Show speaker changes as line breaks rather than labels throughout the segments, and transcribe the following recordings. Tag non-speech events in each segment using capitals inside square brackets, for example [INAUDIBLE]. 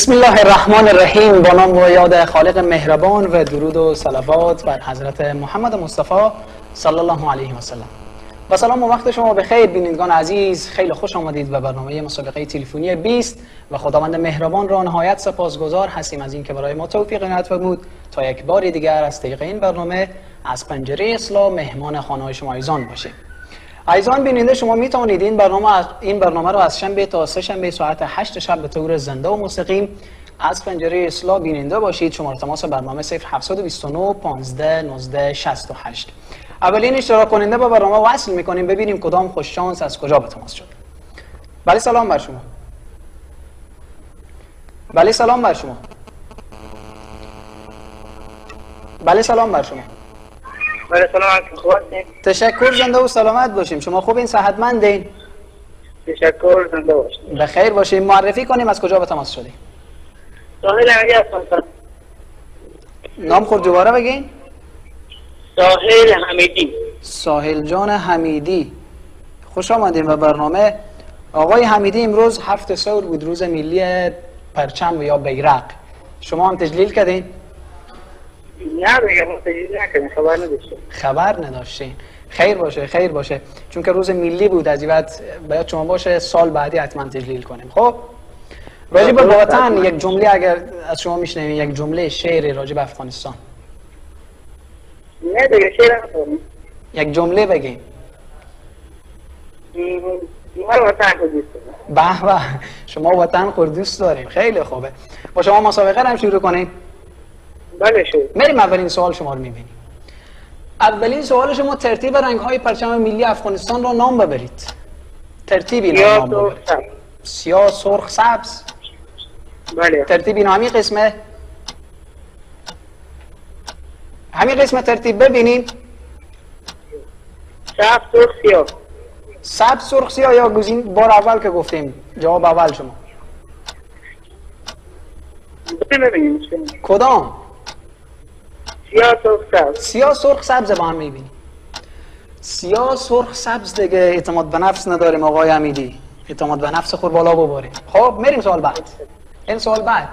بسم الله الرحمن الرحیم. با نام و یاد خالق مهربان و درود و صلوات بر حضرت محمد مصطفی صلی الله علیه و سلم. و سلام و وقت شما به خیر بینندگان عزیز خیلی خوش آمدید به برنامه مسابقه تلفنی 20 و خداوند مهربان را نهایت سپاسگزار هستیم. از اینکه برای ما توفیق عنایت فرمود تا یک بار دیگر از طریق این برنامه از پنجره اسلام مهمان خانه شما ایزان باشیم. عزیزان بیننده شما می توانید این برنامه این برنامه رو از شنبه تا سه شنبه ساعت 8 شب به طور زنده و مستقیم از پنجره اصلاح بیننده باشید. شماره تماس برنامه 0729 15 19 68 اولین اشتراک کننده با برنامه وصل می‌کنیم. ببینیم کدام خوش شانس از کجا به تماس شد. بله سلام بر شما. بله سلام بر شما. بله سلام بر شما
بله سلام علیکم خوب هستین
تشکر زنده و سلامت باشیم. شما خوب این صحتمندین؟
تشکر زنده باشین
به خیر باشیم. معرفی کنیم از کجا به تماس شدیم؟
ساحل حمیدی هستم
نام خود دوباره بگین.
ساحل حمیدی.
ساحل جان حمیدی. خوش آمدیم به برنامه. آقای حمیدی امروز هفت سور بود روز ملی پرچم و یا بیرق. شما هم تجلیل کردین؟
نه بگم خبر نداشتیم.
خبر نداشتین. خیر باشه خیر باشه. چون که روز ملی بود از این بعد باید شما باشه سال بعدی حتما تجلیل کنیم. خب؟ راجع به وطن یک جمله اگر از شما میشنویم یک جمله شعر راجع به افغانستان.
نه دیگه شعر نکنیم
یک جمله
دارم.
به به. شما وطن خود دوست داریم. خیلی خوبه. با شما مسابقه هم شروع کنیم.
بله
بریم اولین سوال شما رو می‌بینیم. اولین سوال شما ترتیب رنگ های پرچم ملی افغانستان را نام ببرید. ترتیب اینا نام ببرید. سیاه سرخ سبز.
بله.
ترتیب اینا همین قسمه. همین قسمه ترتیب ببینیم.
سب سرخ سیاه.
سبز سرخ سیاه یا گزین بار اول که گفتیم. جواب اول شما.
ببینیم.
کدام؟
سیاه سرخ سب
سیاه سرخ سبز با هم می‌بینیم. سیاه سرخ سبز دیگه اعتماد به نفس نداریم آقای امیدی. اعتماد به نفس خود بالا بباریم خب میریم سوال بعد. این سوال بعد.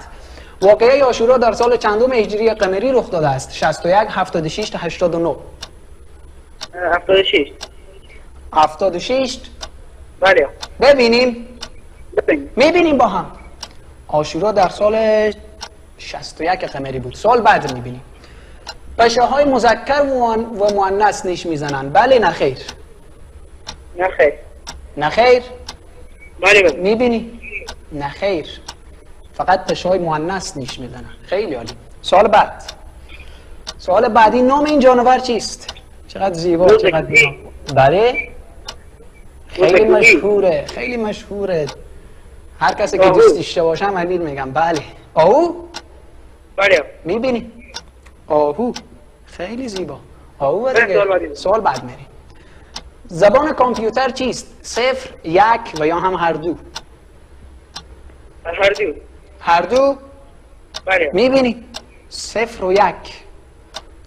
واقعه آشورا در سال چندم هجری قمری رخ داده است؟ 61 76 تا 89
هفتاد و شیش
76
بله.
ببینیم.
ببینیم.
می‌بینیم با هم. آشورا در سال 61 قمری بود. سال بعد می‌بینیم. بشه های مذکر و مؤنث نیش می‌زنن. بله نه خیر.
نه خیر.
نه خیر؟
بله بله.
می‌بینی؟ نه خیر. فقط پشه های مؤنث نیش می‌زنن. خیلی عالی. سوال بعد. سوال بعدی نام این جانور چیست؟ چقدر زیبا چقدر. زیبا. بله؟ خیلی. مشهوره خیلی مشهوره. هر کسی که. دوست داشته باشم امیر میگم. بله. آهو؟
بله.
می‌بینی؟ آهو. خیلی زیبا.
بریم
دیگه.
سوال
بعد میریم. زبان کامپیوتر چیست؟ صفر یک و یا هم هر دو؟
هر دو.
هر دو؟
بله.
می‌بینی؟ صفر و یک.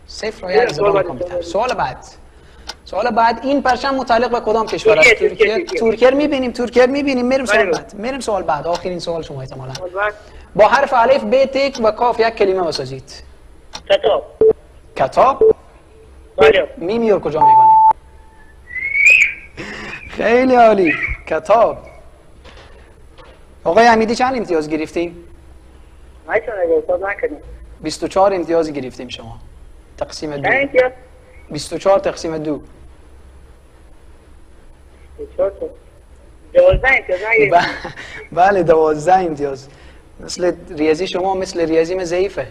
صفر و یک
سوال
زبان. کامپیوتر. سوال بعد. سوال بعد این پرچم متعلق به کدام کشور است؟
ترکیه، ترکیه،
می‌بینیم ترکیه می‌بینیم. میریم سوال
بله.
بعد. میریم سوال بعد. آخرین سوال شما احتمالاً. با حرف الف ب تک و کاف یک کلمه بسازید.
کتاب.
کتاب؟
بله.
میمیور کجا می‌کنیم خیلی عالی. کتاب. آقای امیدی چند امتیاز گرفتیم؟
نکنیم.
24 امتیاز گرفتیم شما. تقسیم دو.
چند امتیاز؟
24 تقسیم دو.
چهار
بله دوازده امتیاز. مثل ریاضی شما مثل ریاضیم ضعیفه.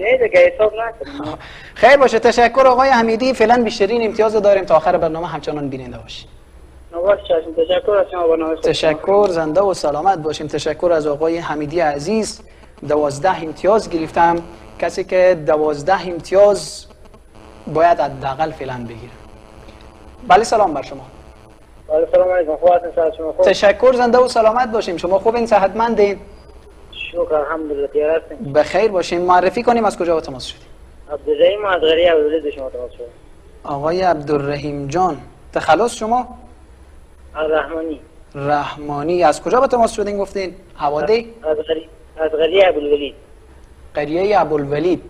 نه دیگه حساب نکنیم
خیر باشه تشکر آقای حمیدی. فعلا بیشترین امتیاز داریم. تا آخر برنامه همچنان بیننده باشید.
چشم. تشکر
تشکر. زنده و سلامت باشیم. تشکر از آقای حمیدی عزیز. دوازده امتیاز گرفتم. کسی که دوازده امتیاز باید حداقل فعلا بگیره. بله سلام بر شما.
بله سلام علیکم. خوب شما خوب؟
تشکر. زنده و سلامت باشیم. شما خوب این صحتمندین؟
شکر الحمدلله خیر هستین
به خیر باشیم معرفی کنیم از کجا به تماس شدیم
عبدالرحیم از غری عبدالله شما تماس شد.
آقای عبدالرحیم جان تخلص شما؟
الرحمنی.
رحمانی. از کجا به تماس شدین گفتین؟ حواده
از غری از ابوالولید.
قریه ابوالولید.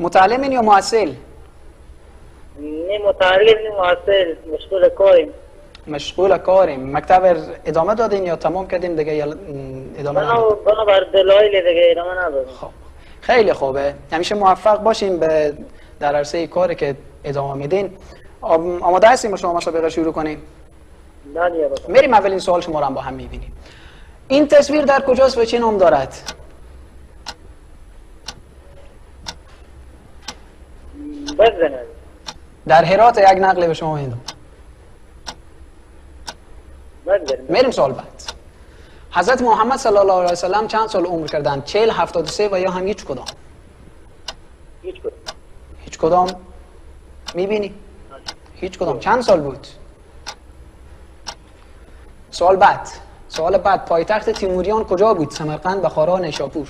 متعلمین یا معسل
نه متعلم نه معسل مشغول کاریم.
مشغول کاریم. مکتب ادامه دادین یا تمام کردیم دیگه؟ ادامه ندادین؟
بنا بر دلایل دیگه ادامه ندادم
خب خیلی خوبه. همیشه موفق باشین به در عرصه کاری که ادامه میدین. آم- آماده هستیم شما مسابقه شروع کنیم؟
بابا.
میریم اولین سوال شما رو هم با هم می‌بینیم. این تصویر در کجاست و چه نام دارد؟
بزند
در هرات یک نقل به شما میدم. میریم سوال بعد. حضرت محمد صلی الله علیه و سلم چند سال عمر کردند 40 73 و یا هم هیچ کدام؟
هیچ کدوم
هیچ کدام؟ می‌بینی؟ هیچ کدام. چند سال بود؟ سوال بعد. سوال بعد. پایتخت تیموریان کجا بود؟ سمرقند بخارا نیشاپور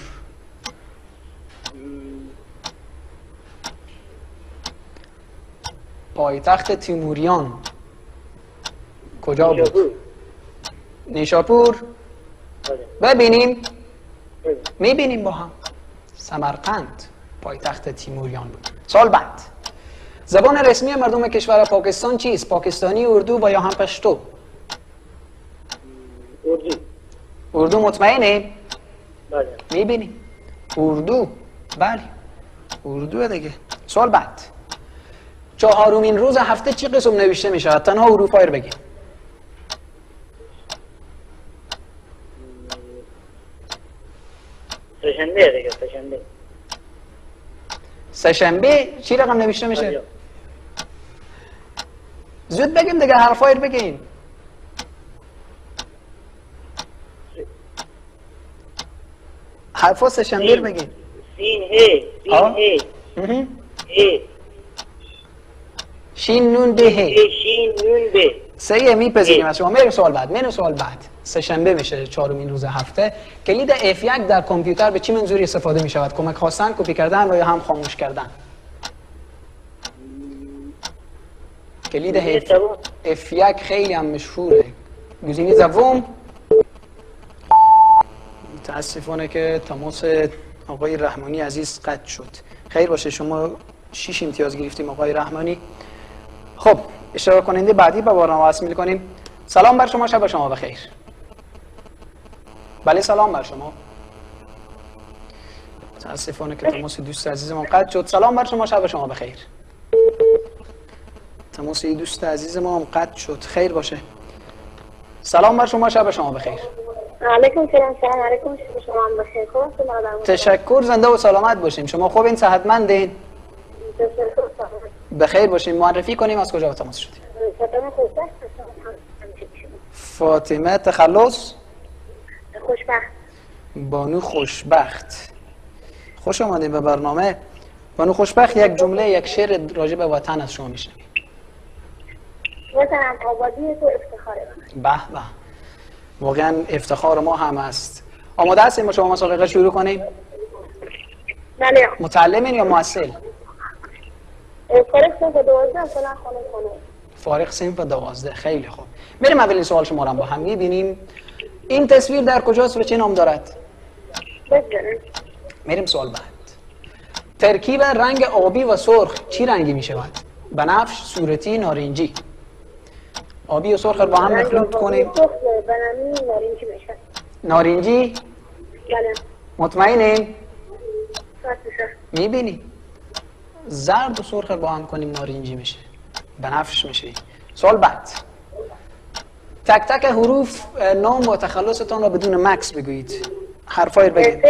پایتخت تیموریان کجا بود؟ نیشاپور.
بله.
ببینیم.
بله.
می‌بینیم با هم. سمرقند پایتخت تیموریان بود. سال بعد. زبان رسمی مردم کشور پاکستان چیست؟ پاکستانی اردو و یا هم پشتو؟
اردو.
اردو مطمئنه؟
بله.
می‌بینیم. اردو. بله. اردو دیگه. سال بعد. چهارمین روز هفته چی قسم نوشته می شود؟ تنها حروف رو بگیم.
سهشنبه دیگه سهشنبه.
سهشنبه؟ چی رقم نوشته میشه؟ زود بگیم دیگه حرفای رو بگیم حرفا سهشنبه رو بگیم
سین ه
آه.
سین ه
مهم.
ه
شین نون به
شین نون به.
سه میپذیریم از شما میریم سوال بعد میریم سوال بعد سهشنبه میشه چهارمین روز هفته. کلید F1 در کامپیوتر به چه منظوری استفاده می شود کمک خواستن کپی کردن و یا هم خاموش کردن. کلید F...
دوم.
F1 خیلی هم مشهوره. گزینه دوم. متاسفانه که تماس آقای رحمانی عزیز قطع شد. خیر باشه شما شیش امتیاز گرفتیم آقای رحمانی. خب اشتراک کننده بعدی به برنامه وصل می‌کنیم. سلام بر شما شب شما بخیر. بله سلام بر شما. متاسفانه که تماس دوست عزیزمون قطع شد. سلام بر شما شب شما بخیر. تماس دوست عزیز ما هم قطع شد. خیر باشه. سلام بر شما شب شما بخیر.
علیکم سلام سلام علیکم شما هم بخیر؟
تشکر زنده و سلامت باشیم شما خوب این صحتمندین
تشکر سلام.
بخیر باشیم معرفی کنیم از کجا به تماس شدیم.
فاطمه
تخلص.
خوشبخت.
بانو خوشبخت. خوش آمدیم به برنامه. بانو خوشبخت یک جمله یک شعر راجع به وطن از شما میشنویم.
وطنم آبادی تو افتخار
به به. واقعا افتخار ما هم است. آماده هستیم با شما مسابقه شروع کنیم؟
بله.
متعلمین یا معسل
فارغ سن و دوازده فعلا خانه خانه
فارغ صنف دوازده خیلی خوب. میریم اولین سوال شما هم با هم می‌بینیم. این تصویر در کجاست و چه نام دارد؟
بزنه
میریم سوال بعد. ترکیب رنگ آبی و سرخ چی رنگی می شود؟ بنفش، صورتی، نارنجی. آبی و سرخ رو با هم مخلوط کنیم.
نارنجی بشه
نارنجی؟
بله. میشه
می‌بینی؟ زرد و سرخ رو با هم کنیم نارنجی میشه. بنفش میشه. سوال بعد. تک تک حروف نام و تخلصتان را بدون مکس بگویید. حرفای رو بگید.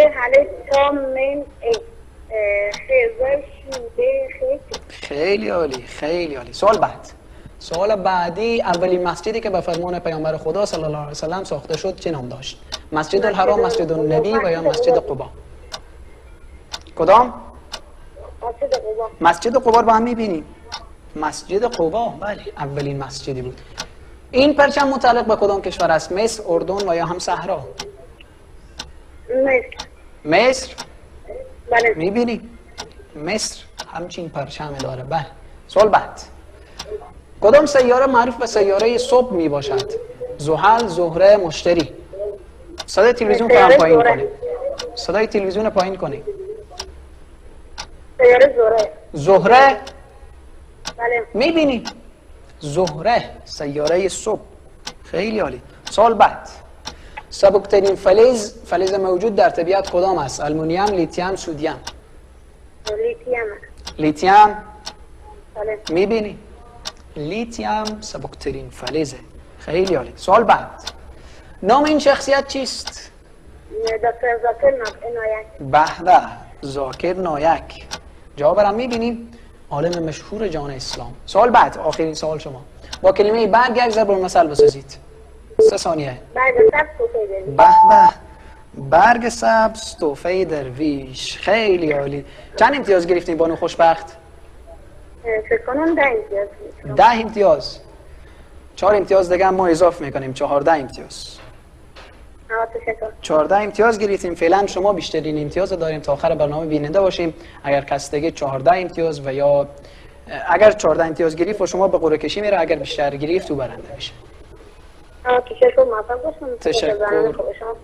خیلی عالی خیلی عالی. سوال بعد. سوال بعدی اولین مسجدی که به فرمان پیامبر خدا صلی الله علیه و سلم ساخته شد چه نام داشت؟ مسجد الحرام مسجد النبی و یا مسجد قبا؟ کدام؟
مسجد قبا.
مسجد قبا رو با هم می‌بینیم مسجد قبا بله اولین مسجدی بود. این پرچم متعلق به کدام کشور است؟ مصر اردن و یا هم صحرا؟
مصر.
مصر؟
بله.
می‌بینی؟ مصر همچین پرچم داره. بله. سوال بعد. کدام سیاره معروف به سیاره صبح می باشد زحل زهره مشتری. صدای تلویزیون پایین
زهره.
کنی صدای تلویزیون پایین کنی
سیاره زوره
زهره؟
بله.
می‌بینی؟ زهره سیاره صبح. خیلی عالی. سال بعد. سبکترین فلز فلز موجود در طبیعت کدام است؟ آلومینیوم لیتیم سودیم؟
لیتیم
لیتیم؟
بله.
می‌بینی؟ لیتیم سبکترین فلزه. خیلی عالی. سوال بعد. نام این شخصیت چیست؟
دکتر زاکر نایک.
به به زاکر نایک. جوابرم می‌بینیم عالم مشهور جهان اسلام. سوال بعد آخرین سوال شما. با کلمه برگ یک ضرب المثل بسازید. سه ثانیه.
بعد
به به. برگ سبز توفه درویش. خیلی عالی. چند امتیاز گرفتیم بانو خوشبخت؟
فکر کنم ده امتیاز.
ده امتیاز. چهار امتیاز دیگه ما اضافه می‌کنیم. چهارده امتیاز. 14 امتیاز گرفتیم. فعلا شما بیشترین امتیاز داریم. تا آخر برنامه بیننده باشیم. اگر کس دیگه 14 امتیاز و یا اگر 14 امتیاز گرفت و شما به قرعه کشی میره. اگر بیشتر گرفت تو برنده میشه.
تشکر.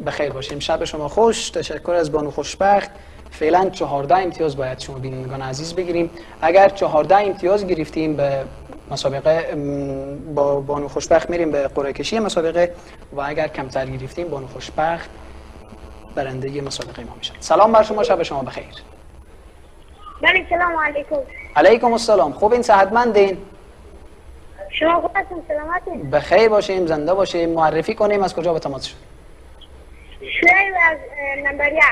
بخیر باشیم. شب شما خوش. تشکر از بانو خوشبخت. فعلا 14 امتیاز باید شما بینندگان عزیز بگیریم. اگر 14 امتیاز گرفتیم به مسابقه با بانو خوشبخت میریم به قرعه کشی مسابقه و اگر کمتر گرفتیم بانو خوشبخت برنده مسابقه ما میشن سلام بر شما شب شما بخیر.
بله سلام علیکم.
علیکم السلام. خوب این صحتمندین؟
شما خوب هستین؟ سلامتی
بخیر باشیم زنده باشیم. معرفی کنیم از کجا به تماس شد
شعیب از نمبر یک.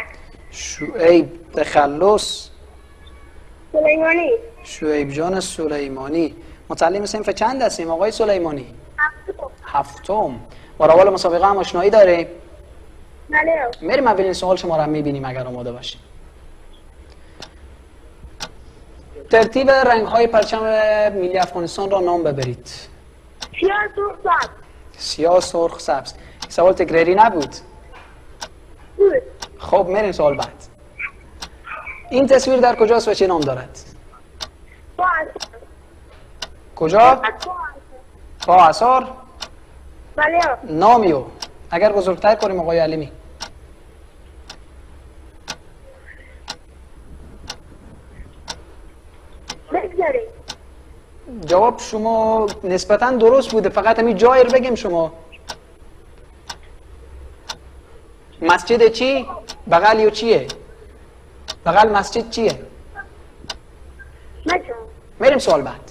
شعیب تخلص.
سلیمانی.
شعیب جان سلیمانی. متعلم صنف چند هستیم؟ آقای سلیمانی. هفتم. با روال مسابقه هم آشنایی داریم؟
بله.
میریم اولین سوال شما رو می‌بینیم اگر آماده باشیم. ترتیب رنگ های پرچم ملی افغانستان را نام ببرید.
سیاه سرخ سبز.
سیاه سرخ سبز. سوال تکراری نبود.
بود
خب میریم سوال بعد. این تصویر در کجاست و چه نام دارد؟ کجا؟
با
اثار.
بله.
نامیو اگر بزرگتر کنیم آقای علیمی جواب شما نسبتا درست بوده. فقط همین جای رو بگیم شما. مسجد چی؟ بغل یا چیه؟ بغل مسجد چیه؟ میریم سوال بعد.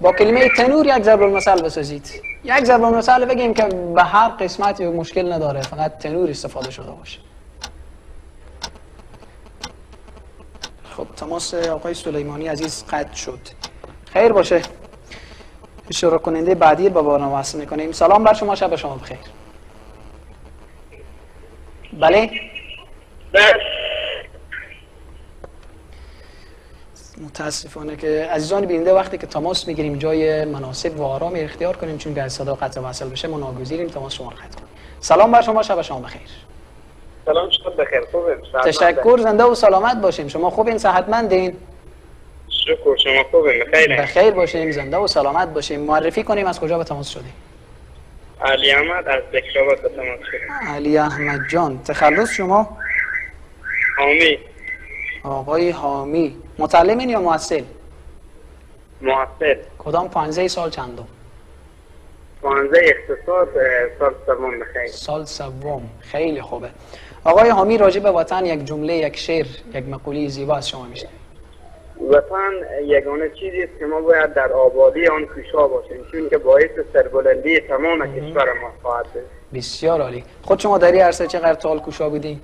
با کلمه تنور یک ضرب المثل بسازید. یک ضرب المثل بگیم که به هر قسمت مشکل نداره فقط تنور استفاده شده باشه. خب تماس آقای سلیمانی عزیز قطع شد. خیر باشه. اشاره کننده بعدی با برنامه وصل می‌کنیم. سلام بر شما شب شما بخیر. بله متاسفانه که عزیزان بیننده وقتی که تماس می‌گیریم جای مناسب و آرامی اختیار کنیم چون که صدا قطع وصل بشه ما ناگزیریم. تماس شما رو قطع کنیم سلام بر شما شب شما بخیر.
سلام شب بخیر. خوبه.
تشکر. زنده و سلامت باشیم. شما خوبین؟ صحتمندین؟
شکر. شما خوبه بخیر
بخیر باشیم. زنده و سلامت باشیم. معرفی کنیم از کجا به تماس شدیم.
علی احمد از بکرابات تماس
علی احمد جان تخلص شما.
حامی.
آقای حامی متعلمین یا محصل
محصل
کدام پانزه سال چندم
پانزه اقتصاد سال سوم بخیر
سال سوم. خیلی خوبه. آقای حامی راجع به وطن یک جمله یک شعر یک مقوله زیبا از شما میشه
وطن یگانه چیزی است که ما باید در آبادی آن کوشا باشیم چون که باعث سربلندی تمام کشور ما خواهد
بسیار عالی. خود شما در این عرصه چقدر سال کوشا بودین؟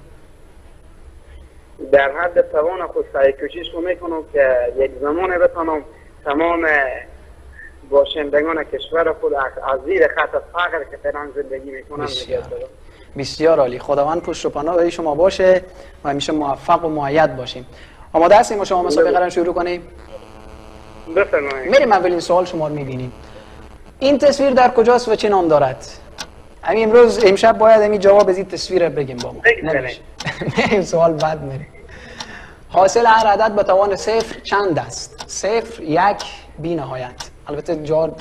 در حد توان خود سعی کوشش رو می‌کنم که یک زمان بتانم تمام باشندگان کشور خود از زیر خط فقر که فعلا زندگی می‌کنم
بسیار. بسیار عالی. خداوند پشت و پناه برای شما باشه و همیشه موفق و معید باشیم. آماده هستیم ما شما مسابقه را شروع کنیم؟
بفرمایید.
میریم اولین سوال شما رو می‌بینیم. این تصویر در کجاست و چه نام دارد؟ همین امروز امشب باید همین جواب از این تصویر رو بگیم با ما. نمیشه. سوال بعد میریم. حاصل هر عدد به توان صفر چند است؟ صفر یک بی نهایت البته جار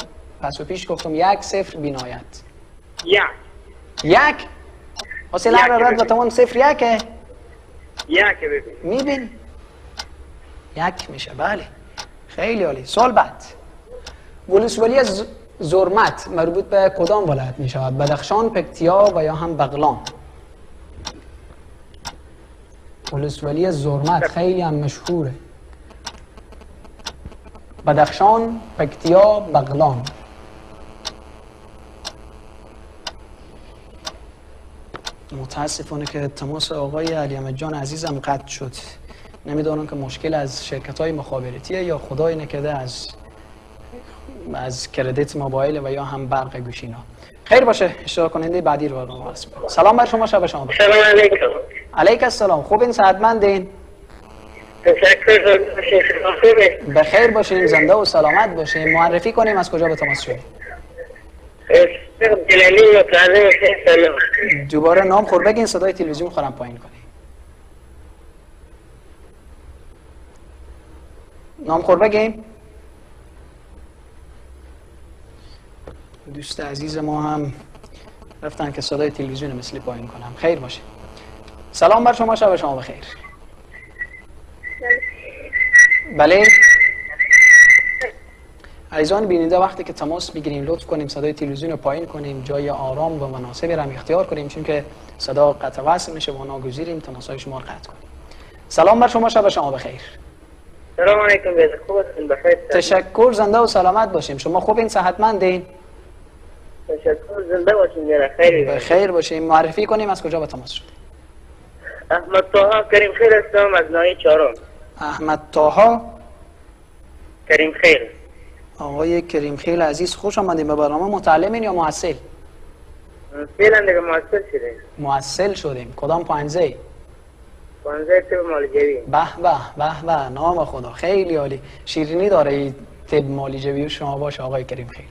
پس و پیش گفتم یک صفر بی نهایت
یک.
یک؟ حاصل هر عدد
ببین.
توان صفر یکه؟
یک ببین.
می‌بینی؟ یک میشه. بله. خیلی عالی. سوال بعد. ولسوالی ز- زرمت مربوط به کدام ولایت می شود بدخشان پکتیا و یا هم بغلان؟ ولسوالی زرمت خیلی هم مشهوره. بدخشان پکتیا بغلان. متاسفانه که تماس آقای علی جان عزیزم قطع شد. نمی‌دانم که مشکل از شرکت های مخابراتیه یا خدای نکرده از از کردیت موبایل و یا هم برق گوشینا خیر باشه اشتراک کننده بعدی رو برنامه هست. سلام بر شما شب شما بخیر.
سلام علیکم.
علیک السلام. خوبین؟
شیخ خوبه
بخیر باشین زنده و سلامت باشین. معرفی کنیم از کجا به تماس شدیم دوباره نام خور. بگین صدای تلویزیون خورم پایین کنیم. نام خور بگین دوست عزیز ما هم رفتن که صدای تلویزیون مثلی پایین کنم. خیر باشه. سلام بر شما شب شما بخیر. بله. عزیزان بیننده وقتی که تماس می‌گیریم لطف کنیم صدای تلویزیون رو پایین کنیم جای آرام و مناسبی را اختیار کنیم چون که صدا قطع وصل میشه و ناگزیریم تماس های شما رو قطع کنیم. سلام بر شما شب شما بخیر.
سلام علیکم بیز خوب هستین بخیر
تشکر زنده و سلامت باشیم. شما خوب این صحتمندین؟
تشکر زنده باشین بیز خیلی
بخیر باشیم. معرفی کنیم از کجا به تماس شد
احمد طاها کریم خیر هستم از ناحیه چهارم.
احمد تاها
کریم خیر.
آقای کریم خیل عزیز خوش آمدیم به برنامه متعلمین یا محصل
فعلا دیگه موثر شده
محصل شدیم. کدام
پانزه تب مالجوی
به به به به. نام خدا. خیلی عالی. شیرینی داره این طب مالی جوی. شما باشه آقای کریم خیل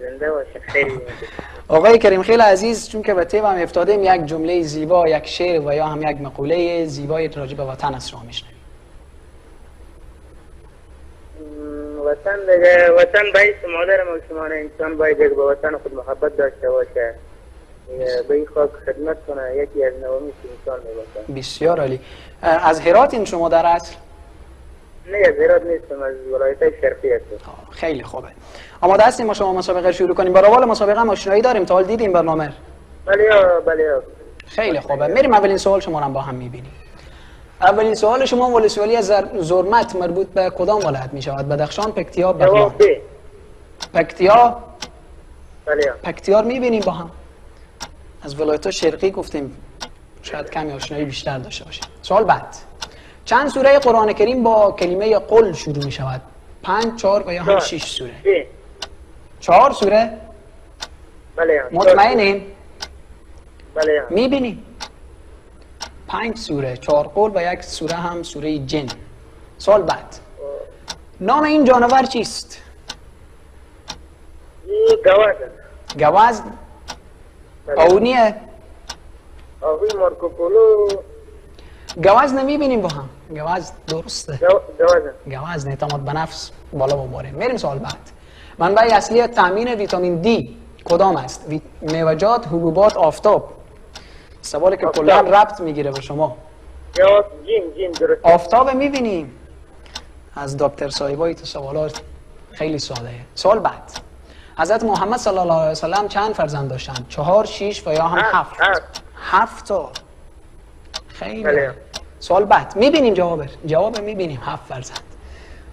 زنده باشین خیلی [LAUGHS]
آقای کریم خیل عزیز چون که به طب هم افتادیم یک جمله زیبا یک شعر و یا هم یک مقوله زیبای راجع به وطن میشنویم
م، وطن دیگه وطن باید مادر مسلمان انسان باید به وطن خود محبت داشته باشه. به این خاک خدمت کنه یکی از نوامیس انسان می‌باشه
بسیار عالی. از هرات این شما در اصل؟
نه از هرات نیستم از ولایت شرقی هستم.
خیلی خوبه. آماده هستیم ما شما مسابقه شروع کنیم. با روال مسابقه هم آشنایی داریم. تا حال دیدیم برنامه.
بله بله
خیلی خوبه. میریم اولین سوال شما رو هم با هم می‌بینیم. اولین سوال شما ولسوالی از زر- زرمت مربوط به کدام ولایت می شود بدخشان پکتیا بغلان پکتیا؟
بله
پکتیار می‌بینیم با هم. از ولایت ها شرقی گفتیم شاید کمی آشنایی بیشتر داشته باشیم. سوال بعد. چند سوره قرآن کریم با کلمه قل شروع می شود؟ پنج چهار و یا هم. شش سوره؟ چهار سوره؟
بله یا.
مطمئنین
بله یا.
می‌بینیم. پنج سوره چهار قول و یک سوره هم سوره جن. سوال بعد. نام این جانور چیست؟
گواز؟
گوزن آونیه
آوی مارکوپولو
گوزن می‌بینیم با هم. گوزن درسته.
گواز
گوزن اعتماد به نفس بالا بباره میریم سوال بعد. منبع اصلی تامین ویتامین دی کدام است؟ وی- میوجات حبوبات آفتاب. سوالی که. کلا ربط می‌گیره به شما. آفتاب می‌بینیم. از دکتر صاحبای تو سوالات خیلی ساده. سوال بعد. حضرت محمد صلی الله علیه وسلم چند فرزند داشتند چهار شش و یا هم
هفت،
هفت. تا. خیلی.
بله.
سوال بعد. می‌بینیم جواب جواب می‌بینیم. هفت فرزند.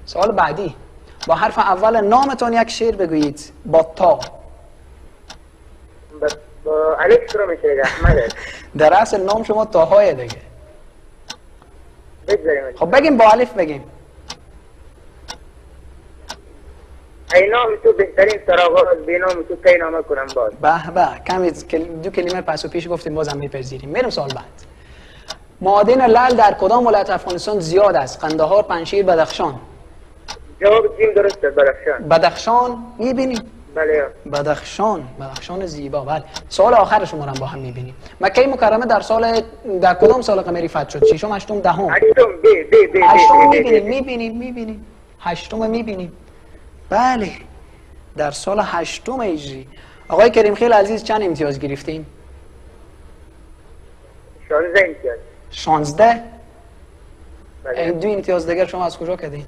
سوال بعدی. با حرف اول نامتون یک شعر بگویید. با تا.
با الف شروع میشه احمد است.
در اصل نام شما تاهای دیگه. خب بگیم با الف بگیم.
ای نام تو بهترین سراغاز بی نام تو کی نامه کنم باز.
به به کمی دو کلمه پس و پیش گفتیم بازم میپذیریم. میرم سوال بعد. معادن لعل در کدام ولایت افغانستان زیاد است؟ قندهار پنشیر بدخشان؟
جواب جیم درست است بدخشان.
بدخشان؟ می‌بینیم.
بله.
بدخشان بدخشان زیبا. بله. سوال آخر شما رو با هم می‌بینیم. مکه مکرمه در سال در کدام سال قمری فتح شد؟ ششم هشتم دهم؟
هشتم بی بی بی
هشتم
بی بی
می‌بینیم
بی.
می‌بینیم می‌بینیم. هشتم می‌بینیم. بله در سال هشتم هجری. آقای کریم خیل عزیز چند امتیاز گرفتیم
16 امتیاز.
16
بله.
این دو امتیاز دیگر شما از کجا کردین؟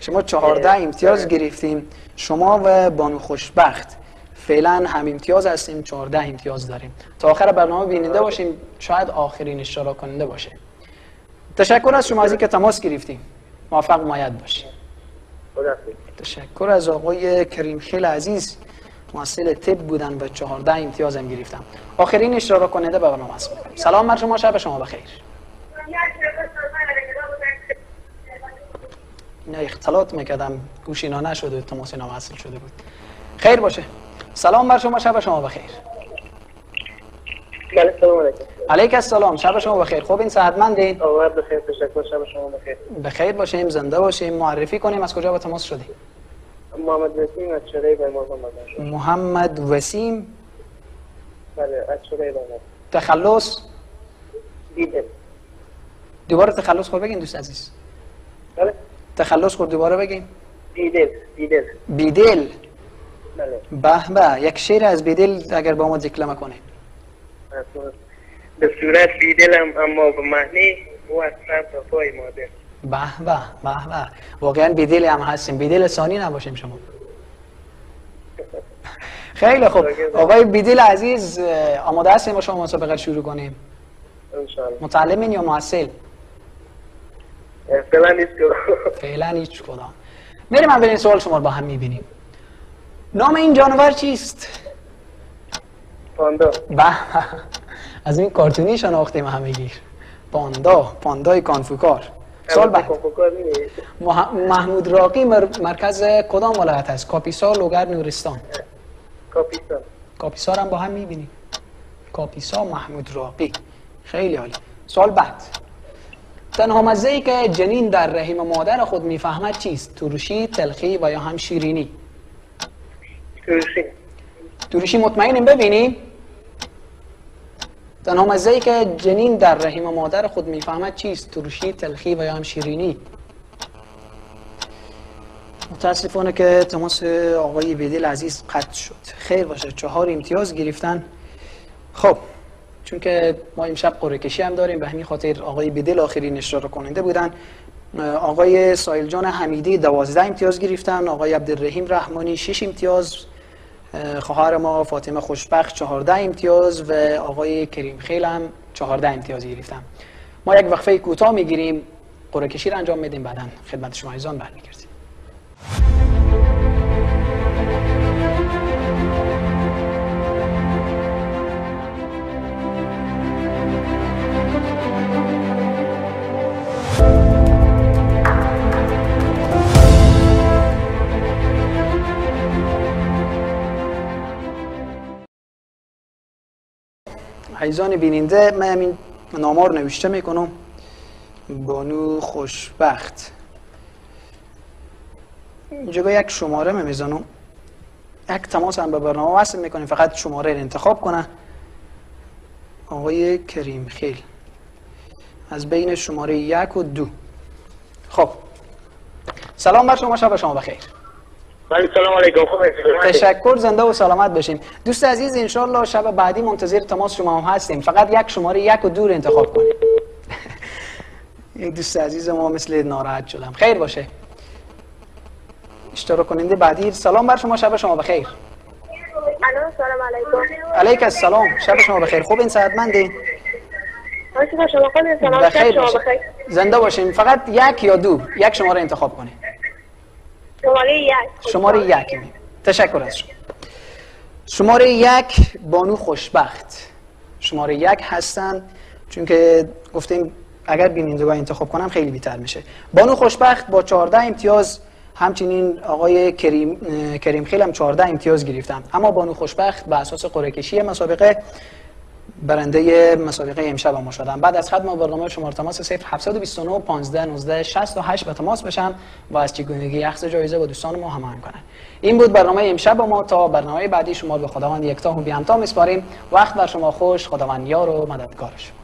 شما 14 امتیاز گرفتیم شما و بانو خوشبخت. فعلا هم امتیاز هستیم 14 امتیاز داریم. تا آخر برنامه بیننده باشیم. شاید آخرین اشتراک کننده باشه. تشکر از شما از اینکه تماس گرفتیم. موفق باشیم
خداحافظ
تشکر از آقای کریم خیل عزیز. محصل طب بودن و 14 امتیاز هم گرفتم. آخرین اشتراک کننده به برنامه است سلام بر شما شب شما بخیر. اینا اختلاط می‌کردم. گوش اینا نشده تماس اینا وصل شده بود. خیر باشه. سلام بر شما شب شما بخیر. علیک السلام شب شما بخیر. خوب این صحتمندین
آقا بخیر تشکر شب شما بخیر.
بخیر باشیم زنده باشیم. معرفی کنیم از کجا به تماس شدیم؟
محمد رسیم از چرای به ما
محمد وسیم؟
بله از چرای به
تخلص؟
دیدل
دوباره تخلص خود بگین دوست عزیز.
بله.
تخلص خود دوباره بگین.
دیدل دیدل
بیدل؟
بله.
به به. یک شعر از بیدل اگر با ما دکلمه کنه
به صورت بیدلم اما به معنی او از سر تا پای مادر.
به به به به. واقعا بیدل هم هستیم. بیدل ثانی نباشیم شما. خیلی خوب. آقای بیدل عزیز آماده هستیم با شما مسابقه شروع کنیم. متعلمین یا محصل؟
فعلا نیست که
فعلا هیچ کدام. میریم اولین سوال شما رو با هم می‌بینیم. نام این جانور چیست؟
پاندا. [LAUGHS]
به از این کارتونی شناختیم همگی. پاندا پاندای کانفوکار. سال بعد. مح- محمود راقی مر- مرکز کدام ولایت است؟ کاپیسا لوگر نورستان. کاپیسا. رو هم با هم می‌بینیم. کاپیسا محمود راقی. خیلی عالی. سال بعد. تنها مزه ای که جنین در رحم مادر خود می‌فهمد چیست؟ ترشی تلخی و یا هم شیرینی؟
ترشی
ترشی مطمئنیم ببینیم. تنها مزه که جنین در رحم مادر خود می‌فهمد چیست؟ ترشی تلخی و یا هم شیرینی. متاسفانه که تماس آقای بیدل عزیز قطع شد. خیر باشه چهار امتیاز گرفتن. خب چون که ما امشب قرعه کشی هم داریم به همین خاطر آقای بیدل آخرین اشتراک کننده بودن. آقای سایل جان حمیدی دوازده امتیاز گرفتن. آقای عبدالرحیم رحمانی شش امتیاز. خواهر ما فاطمه خوشبخت 14 امتیاز و آقای کریم خیل هم 14 امتیاز گرفتن. ما یک وقفه کوتاه می‌گیریم. قرعه کشی انجام میدیم. بعدا خدمت شما عزیزان برمیگردیم. عزیزان بیننده من همین نامار نوشته می‌کنم. بانو خوشبخت. اینجا یک شماره می‌زنم. یک تماس هم به برنامه وصل می‌کنیم فقط شماره رو انتخاب کنه. آقای کریم خیل. از بین شماره یک و دو. خب. سلام بر شما شب شما بخیر.
سلام علیکم.
تشکر زنده و سلامت باشیم دوست عزیز انشالله شب بعدی منتظر تماس شما هم هستیم. فقط یک شماره یک و دور انتخاب کنیم. [LAUGHS] دوست عزیز ما مثل ناراحت شدم. خیر باشه. اشتراک کننده بعدی. سلام بر شما شب شما بخیر.
سلام علیکم.
علیک السلام شب شما بخیر. خوب این
با شما.
بخیر
شما
باشه.
بخیر.
زنده باشیم فقط یک یا دو یک شماره انتخاب کنیم
شماره یک.
شماره یک تشکر از شما. شماره یک بانو خوشبخت. شماره یک هستن چون که گفتیم اگر بینندگاه انتخاب کنم خیلی بیتر میشه. بانو خوشبخت با 14 امتیاز همچنین آقای کریم کریم خیل هم 14 امتیاز گرفتم اما بانو خوشبخت به اساس قرعه کشی مسابقه برنده مسابقه امشب ما شدم. بعد از ختم برنامه شماره تماس 0729 15 19 68 به تماس بشم و از چگونگی اخذ جایزه با دوستان ما هماهنگ کنند این بود برنامه امشب ما. تا برنامه بعدی شما به خداوند یکتا و بی‌همتا میسپاریم. وقت بر شما خوش. خداوند یار و مددگار شما.